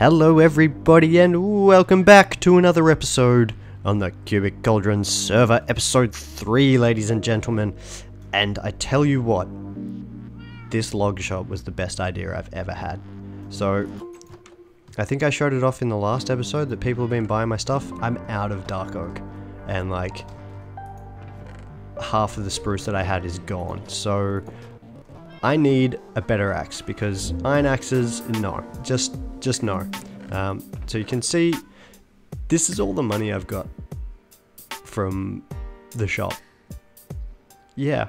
Hello, everybody, and welcome back to another episode on the Cubic Cauldron server, episode 3, ladies and gentlemen. And I tell you what, this log shop was the best idea I've ever had. So, I think I showed it off in the last episode that people have been buying my stuff. I'm out of dark oak, and like, half of the spruce that I had is gone. So, I need a better axe because iron axes, no, just just no. Um, so you can see, this is all the money I've got from the shop. Yeah,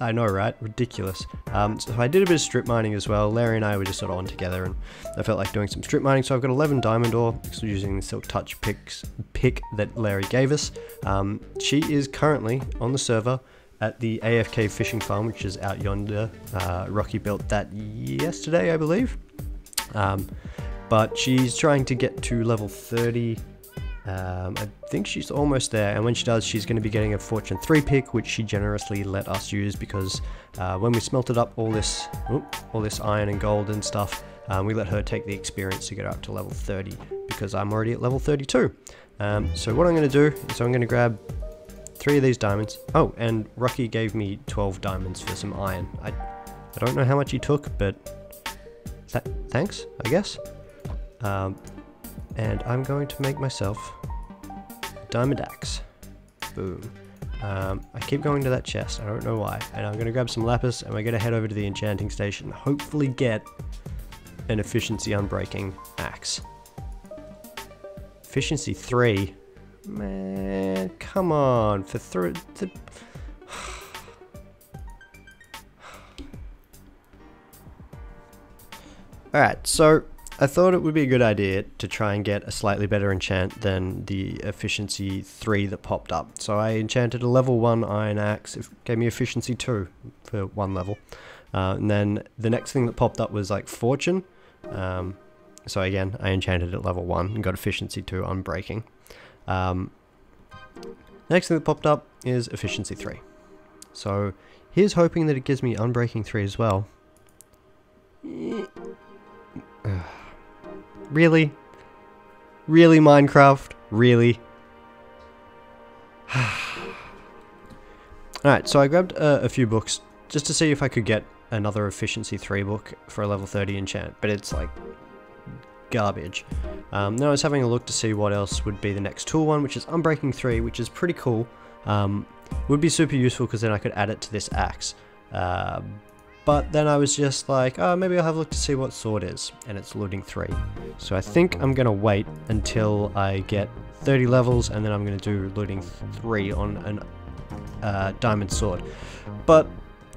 I know, right? Ridiculous. Um, so I did a bit of strip mining as well. Larry and I were just sort of on together, and I felt like doing some strip mining. So I've got 11 diamond ore using the silk touch picks pick that Larry gave us. Um, she is currently on the server at the AFK fishing farm, which is out yonder. Uh, Rocky built that yesterday, I believe. Um, but she's trying to get to level 30. Um, I think she's almost there, and when she does, she's going to be getting a Fortune 3 pick, which she generously let us use because uh, when we smelted up all this, all this iron and gold and stuff, um, we let her take the experience to get up to level 30 because I'm already at level 32. Um, so what I'm going to do is I'm going to grab three of these diamonds. Oh, and Rocky gave me 12 diamonds for some iron. I, I don't know how much he took, but th thanks, I guess. Um, and I'm going to make myself diamond axe. Boom. Um, I keep going to that chest, I don't know why. And I'm going to grab some lapis and we're going to head over to the enchanting station. Hopefully get an efficiency unbreaking axe. Efficiency 3? Man, come on. For three... The... Alright, so I thought it would be a good idea to try and get a slightly better enchant than the efficiency 3 that popped up. So I enchanted a level 1 iron axe, it gave me efficiency 2 for one level. Uh, and then the next thing that popped up was like fortune. Um, so again, I enchanted at level 1 and got efficiency 2 unbreaking. Um, next thing that popped up is efficiency 3. So here's hoping that it gives me unbreaking 3 as well. really? Really Minecraft? Really? Alright, so I grabbed uh, a few books just to see if I could get another efficiency 3 book for a level 30 enchant, but it's like garbage. Um, then I was having a look to see what else would be the next tool one, which is Unbreaking 3, which is pretty cool. Um, would be super useful because then I could add it to this axe. Uh, but then I was just like, oh, maybe I'll have a look to see what sword is, and it's looting 3. So I think I'm going to wait until I get 30 levels, and then I'm going to do looting 3 on a uh, diamond sword. But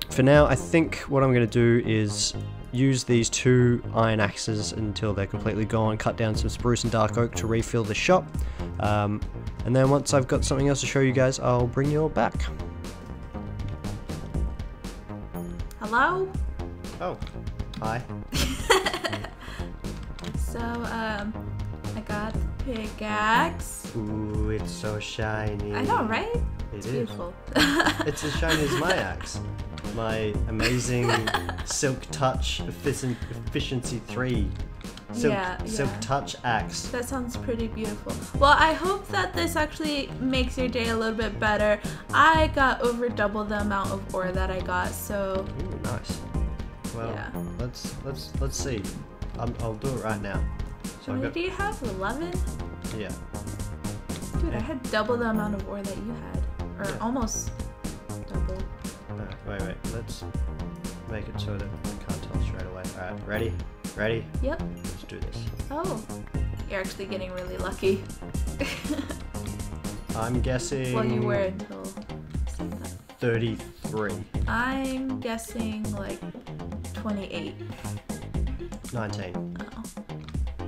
for now, I think what I'm going to do is use these two iron axes until they're completely gone, cut down some spruce and dark oak to refill the shop, um, and then once I've got something else to show you guys, I'll bring you all back. Hello? Oh, hi. so, um, I got the pickaxe. Ooh, it's so shiny. I know, right? It it's is. beautiful. it's as shiny as my axe. My amazing Silk Touch Efficiency 3 Silk, yeah, Silk yeah. Touch axe. That sounds pretty beautiful. Well, I hope that this actually makes your day a little bit better. I got over double the amount of ore that I got, so. Ooh, nice. Well, Yeah. let's let's let's see. Um, I'll do it right now. So many do you have? 11? yeah. Dude, I had double the amount of ore that you had. Or Yeah. almost wait, wait. Let's make it so that I can't tell straight away. All right, ready? Ready? Yep. Let's do this. Oh. You're actually getting really lucky. I'm guessing. well, you were until. 33. I'm guessing like 28. 19. Oh.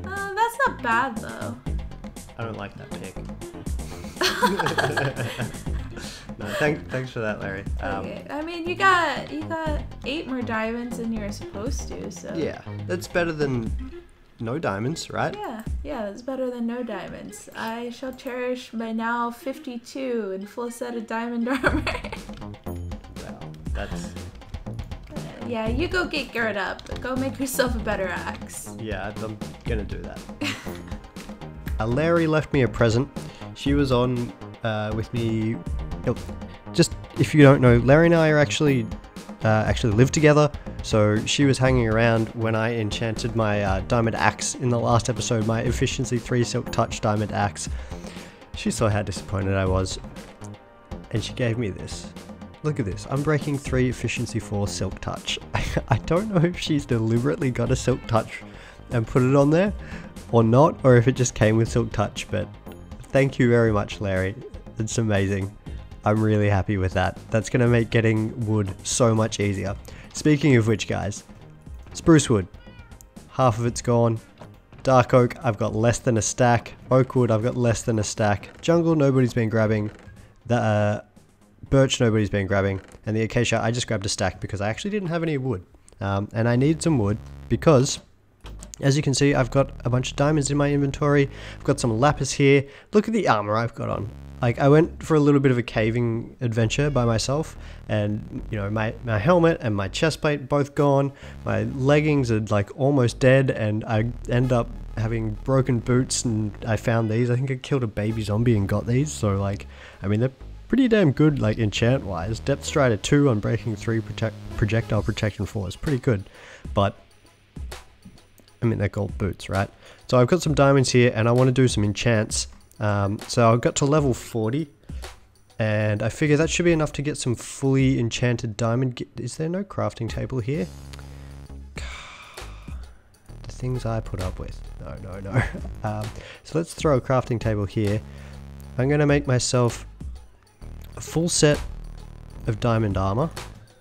Uh, that's not bad though. I don't like that pick. no, thank, thanks for that, Larry. Um, okay. I mean, you got you got eight more diamonds than you were supposed to, so. Yeah, that's better than no diamonds, right? Yeah, yeah, that's better than no diamonds. I shall cherish my now 52 and full set of diamond armor. Wow, that's Yeah, you go get geared up. Go make yourself a better axe. Yeah, I'm gonna do that. uh, Larry left me a present. She was on uh, with me. Just if you don't know, Larry and I are actually uh, actually live together. So she was hanging around when I enchanted my uh, diamond axe in the last episode, my efficiency three silk touch diamond axe. She saw how disappointed I was, and she gave me this. Look at this. Unbreaking 3 efficiency 4 silk touch. I don't know if she's deliberately got a silk touch and put it on there or not, or if it just came with silk touch, but thank you very much, Larry. It's amazing. I'm really happy with that. That's going to make getting wood so much easier. Speaking of which, guys, spruce wood. Half of it's gone. Dark oak, I've got less than a stack. Oak wood, I've got less than a stack. Jungle, nobody's been grabbing. The uh, birch nobody's been grabbing, and the acacia I just grabbed a stack because I actually didn't have any wood, um, and I need some wood because, as you can see, I've got a bunch of diamonds in my inventory. I've got some lapis here. Look at the armor I've got on. Like I went for a little bit of a caving adventure by myself, and you know my my helmet and my chest plate both gone. My leggings are like almost dead, and I end up having broken boots. And I found these. I think I killed a baby zombie and got these. So like, I mean they're pretty damn good like enchant wise. Depth Strider 2 Unbreaking 3 protect, Projectile Protection 4 is pretty good. But, I mean they're gold boots, right? So I've got some diamonds here and I want to do some enchants. Um, so I got to level 40 and I figure that should be enough to get some fully enchanted diamond. Is there no crafting table here? The things I put up with. No, no, no. Um, so let's throw a crafting table here. I'm going to make myself a full set of diamond armor.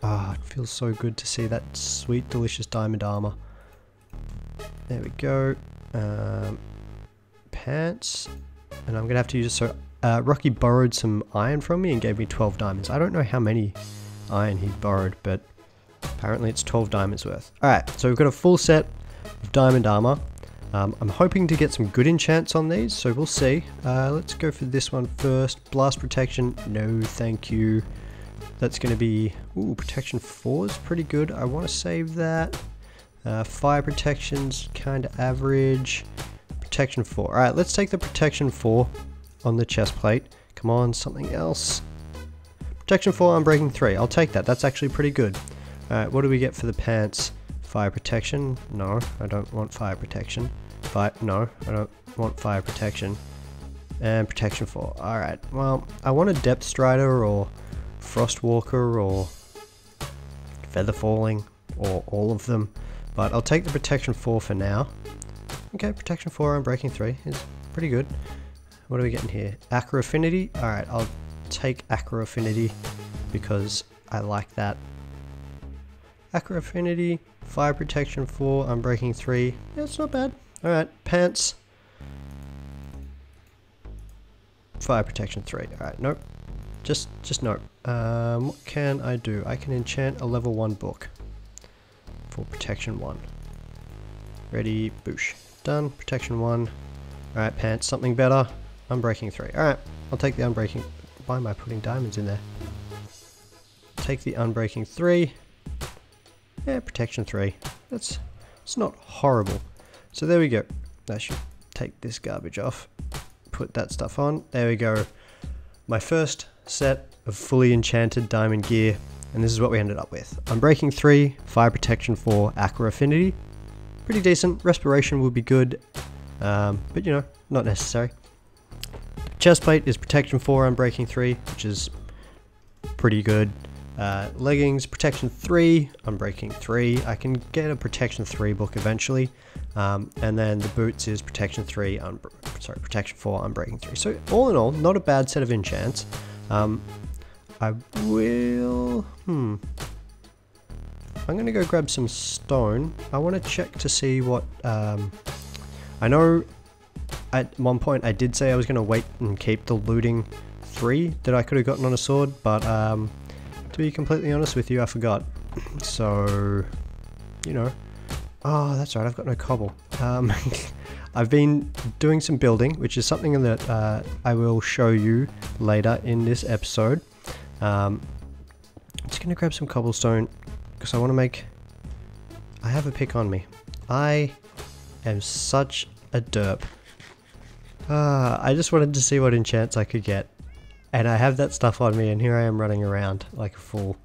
Ah, it feels so good to see that sweet, delicious diamond armor. There we go. Um, pants. And I'm going to have to use it. So, uh, Rocky borrowed some iron from me and gave me 12 diamonds. I don't know how many iron he borrowed, but apparently it's 12 diamonds worth. Alright, so we've got a full set of diamond armor. Um, I'm hoping to get some good enchants on these, so we'll see. Uh, let's go for this one first. Blast protection, no thank you. That's going to be, ooh, protection 4 is pretty good. I want to save that. Uh, fire protection's kind of average. Protection 4. Alright, let's take the protection 4 on the chest plate. Come on, something else. Protection 4 unbreaking 3. I'll take that. That's actually pretty good. Alright, what do we get for the pants? Fire protection? No, I don't want fire protection. Fire? No, I don't want fire protection. And protection 4. Alright, well, I want a depth strider or Frost Walker or feather falling or all of them. But I'll take the protection 4 for now. Okay, protection 4 unbreaking 3 is pretty good. What are we getting here? Aqua affinity? Alright, I'll take aqua affinity because I like that. Aqua affinity, fire protection 4, unbreaking 3. Yeah, it's not bad. Alright, pants. Fire protection 3. Alright, nope. Just just nope. Um, what can I do? I can enchant a level 1 book for protection 1. Ready, boosh. Done, protection 1. Alright, pants, something better. Unbreaking 3. Alright, I'll take the unbreaking. Why am I putting diamonds in there? Take the unbreaking 3. Yeah, protection 3. That's it's not horrible. So there we go. I should take this garbage off. Put that stuff on. There we go. My first set of fully enchanted diamond gear. And this is what we ended up with. Unbreaking 3, Fire Protection 4, Aqua Affinity. Pretty decent. Respiration would be good. Um, but you know, not necessary. Chest plate is Protection 4, Unbreaking 3, which is pretty good. Uh, leggings, protection 3, unbreaking 3. I can get a protection 3 book eventually. Um, and then the boots is protection 3, sorry, protection 4, unbreaking 3. So all in all, not a bad set of enchants. Um, I will, hmm. I'm going to go grab some stone. I want to check to see what, um, I know at one point I did say I was going to wait and keep the looting 3 that I could have gotten on a sword, but um, to be completely honest with you, I forgot. So, you know. Oh, that's right, I've got no cobble. Um, I've been doing some building, which is something that uh, I will show you later in this episode. Um, I'm just going to grab some cobblestone because I want to make I have a pick on me. I am such a derp. Ah, I just wanted to see what enchants I could get. And I have that stuff on me and here I am running around like a fool.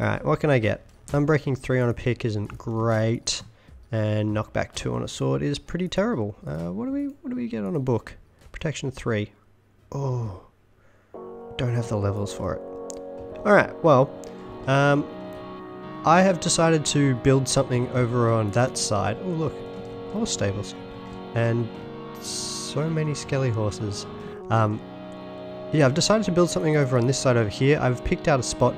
Alright, what can I get? Unbreaking 3 on a pick isn't great. And knockback 2 on a sword is pretty terrible. Uh, what do we what do we get on a book? Protection 3. Oh. Don't have the levels for it. Alright, well. Um, I have decided to build something over on that side. Oh look, horse stables. And so many skelly horses. Um, yeah, I've decided to build something over on this side over here. I've picked out a spot.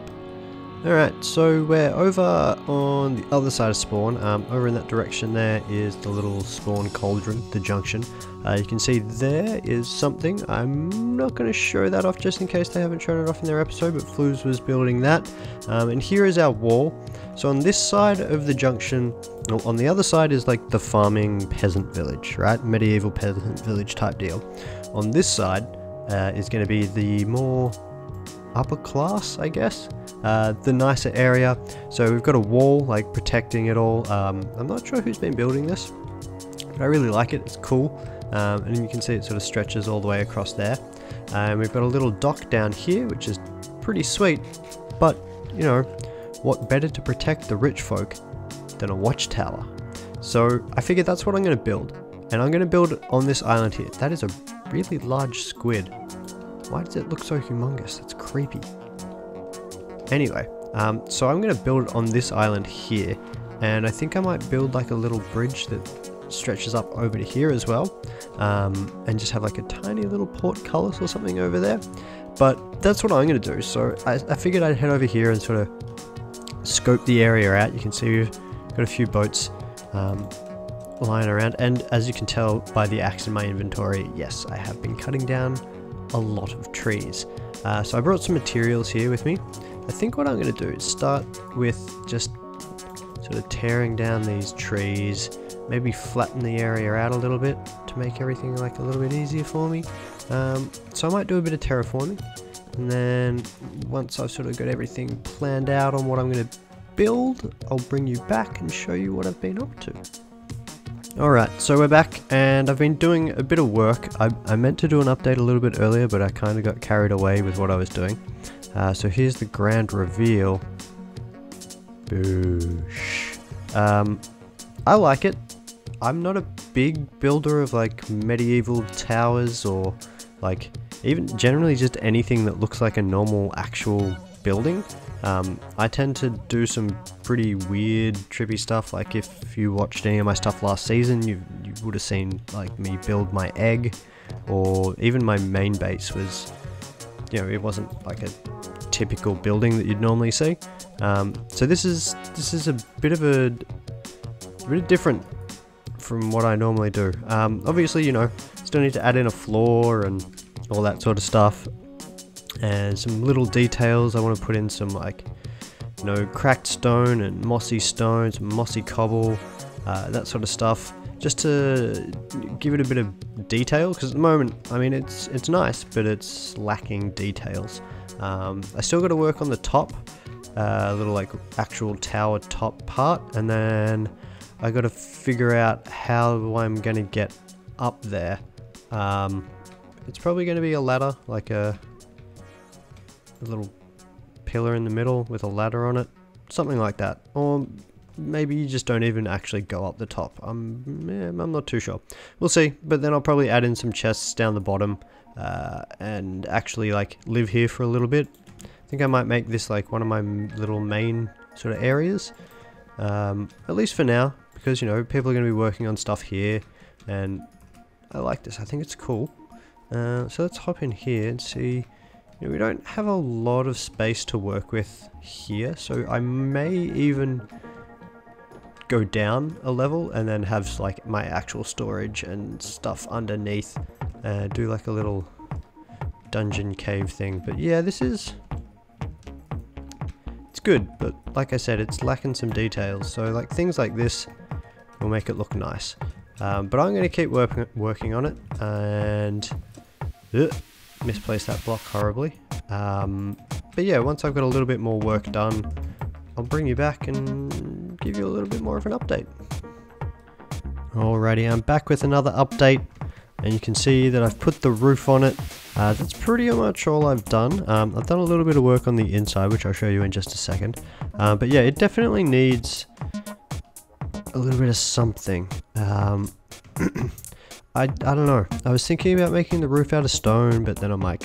Alright, so we're over on the other side of spawn. Um, over in that direction there is the little spawn cauldron, the junction. Uh, you can see there is something. I'm not going to show that off just in case they haven't shown it off in their episode, but Flues was building that. Um, and here is our wall. So on this side of the junction, well, on the other side is like the farming peasant village, right? Medieval peasant village type deal. On this side, uh, is going to be the more upper class, I guess. Uh, the nicer area. So we've got a wall like protecting it all. Um, I'm not sure who's been building this, but I really like it. It's cool. Um, and you can see it sort of stretches all the way across there. And we've got a little dock down here, which is pretty sweet. But, you know, what better to protect the rich folk than a watchtower? So I figured that's what I'm going to build. And I'm going to build on this island here. That is a really large squid. Why does it look so humongous? That's creepy. Anyway, um, so I'm going to build on this island here. And I think I might build like a little bridge that stretches up over to here as well. Um, and just have like a tiny little portcullis or something over there. But that's what I'm going to do. So I, I figured I'd head over here and sort of scope the area out. You can see we've got a few boats um, lying around. And as you can tell by the axe in my inventory, yes, I have been cutting down a lot of trees. Uh, so I brought some materials here with me. I think what I'm going to do is start with just sort of tearing down these trees, maybe flatten the area out a little bit to make everything like a little bit easier for me. Um, so I might do a bit of terraforming and then once I've sort of got everything planned out on what I'm going to build, I'll bring you back and show you what I've been up to. Alright, so we're back and I've been doing a bit of work. I, I meant to do an update a little bit earlier, but I kind of got carried away with what I was doing. Uh, so here's the grand reveal. Boosh. Um, I like it. I'm not a big builder of like medieval towers or like even generally just anything that looks like a normal actual building. Um, I tend to do some pretty weird, trippy stuff. Like if you watched any of my stuff last season, you you would have seen like me build my egg, or even my main base was, you know, it wasn't like a typical building that you'd normally see. Um, so this is this is a bit of a, a bit different from what I normally do. Um, obviously, you know, still need to add in a floor and all that sort of stuff and some little details. I want to put in some like, you know, cracked stone and mossy stones, mossy cobble, uh, that sort of stuff, just to give it a bit of detail. Because at the moment, I mean, it's it's nice, but it's lacking details. Um, I still got to work on the top, uh, little like actual tower top part, and then I got to figure out how I'm going to get up there. Um, it's probably going to be a ladder, like a a little pillar in the middle with a ladder on it, something like that. Or maybe you just don't even actually go up the top. I'm, yeah, I'm not too sure. We'll see, but then I'll probably add in some chests down the bottom uh, and actually like live here for a little bit. I think I might make this like one of my little main sort of areas, um, at least for now, because you know people are going to be working on stuff here, and I like this. I think it's cool. Uh, so let's hop in here and see you know, we don't have a lot of space to work with here, so I may even go down a level and then have like my actual storage and stuff underneath. Uh, do like a little dungeon cave thing. But yeah, this is... It's good, but like I said, it's lacking some details. So like things like this will make it look nice. Um, but I'm going to keep working working on it and... Uh, misplaced that block horribly. Um, but yeah, once I've got a little bit more work done, I'll bring you back and give you a little bit more of an update. Alrighty, I'm back with another update and you can see that I've put the roof on it. Uh, that's pretty much all I've done. Um, I've done a little bit of work on the inside, which I'll show you in just a second. Uh, but yeah, it definitely needs a little bit of something. Um, I, I don't know. I was thinking about making the roof out of stone, but then I'm like,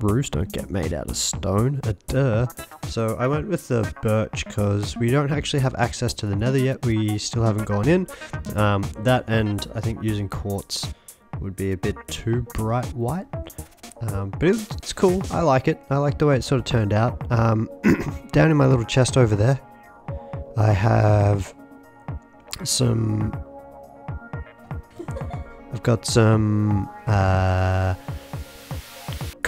roofs don't get made out of stone, a duh. So I went with the birch because we don't actually have access to the nether yet, we still haven't gone in. Um, that and I think using quartz would be a bit too bright white. Um, but it's cool, I like it, I like the way it sort of turned out. Um, down in my little chest over there, I have some... I've got some uh,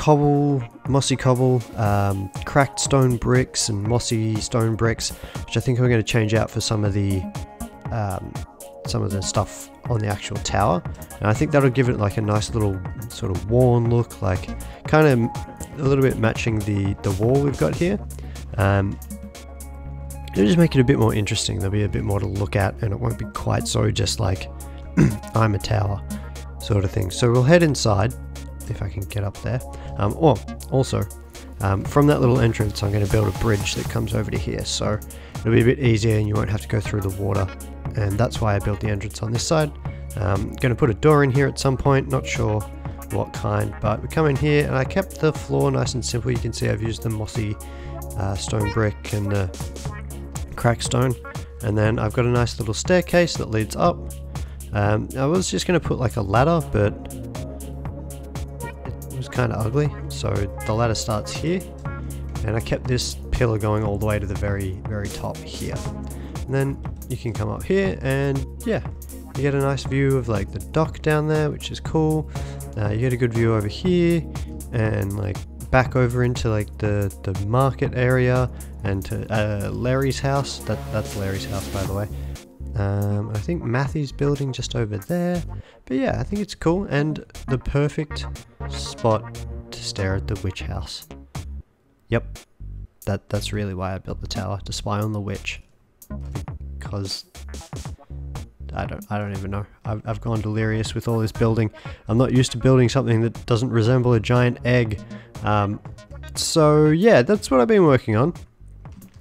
cobble, mossy cobble, um, cracked stone bricks and mossy stone bricks, which I think I'm going to change out for some of the um, some of the stuff on the actual tower. And I think that'll give it like a nice little sort of worn look, like kind of a little bit matching the, the wall we've got here. Um, it'll just make it a bit more interesting. There'll be a bit more to look at and it won't be quite so just like I'm a tower sort of thing. So we'll head inside if I can get up there. Um, or also, um, from that little entrance, I'm going to build a bridge that comes over to here. So it'll be a bit easier and you won't have to go through the water. And that's why I built the entrance on this side. Um, going to put a door in here at some point, not sure what kind, but we come in here and I kept the floor nice and simple. You can see I've used the mossy uh, stone brick and the cracked stone. And then I've got a nice little staircase that leads up. Um, I was just going to put like a ladder, but kind of ugly. So the ladder starts here. And I kept this pillar going all the way to the very, very top here. And then you can come up here and yeah, you get a nice view of like the dock down there, which is cool. Uh, you get a good view over here and like back over into like the, the market area and to uh, Larry's house. That That's Larry's house, by the way. Um, I think Matthew's building just over there. But yeah, I think it's cool and the perfect spot to stare at the witch house. Yep, that that's really why I built the tower to spy on the witch. Because I don't I don't even know. I've I've gone delirious with all this building. I'm not used to building something that doesn't resemble a giant egg. Um, so yeah, that's what I've been working on.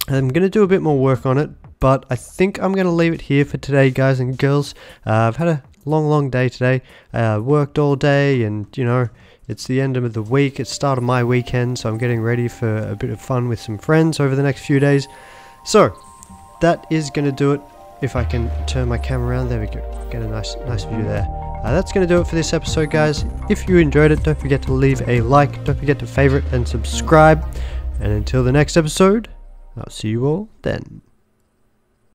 I'm gonna do a bit more work on it, but I think I'm gonna leave it here for today, guys and girls. Uh, I've had a long, long day today. Uh, worked all day, and you know it's the end of the week, it's start of my weekend, so I'm getting ready for a bit of fun with some friends over the next few days. So, that is going to do it. If I can turn my camera around, there we go. Get a nice, nice view there. Uh, that's going to do it for this episode, guys. If you enjoyed it, don't forget to leave a like, don't forget to favorite and subscribe. And until the next episode, I'll see you all then.